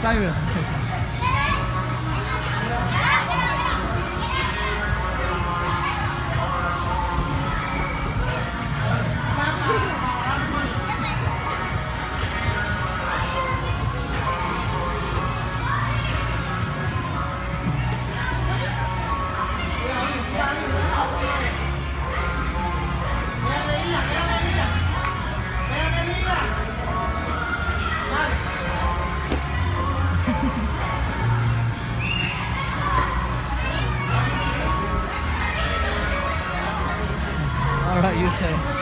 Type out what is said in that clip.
三月。Toronto.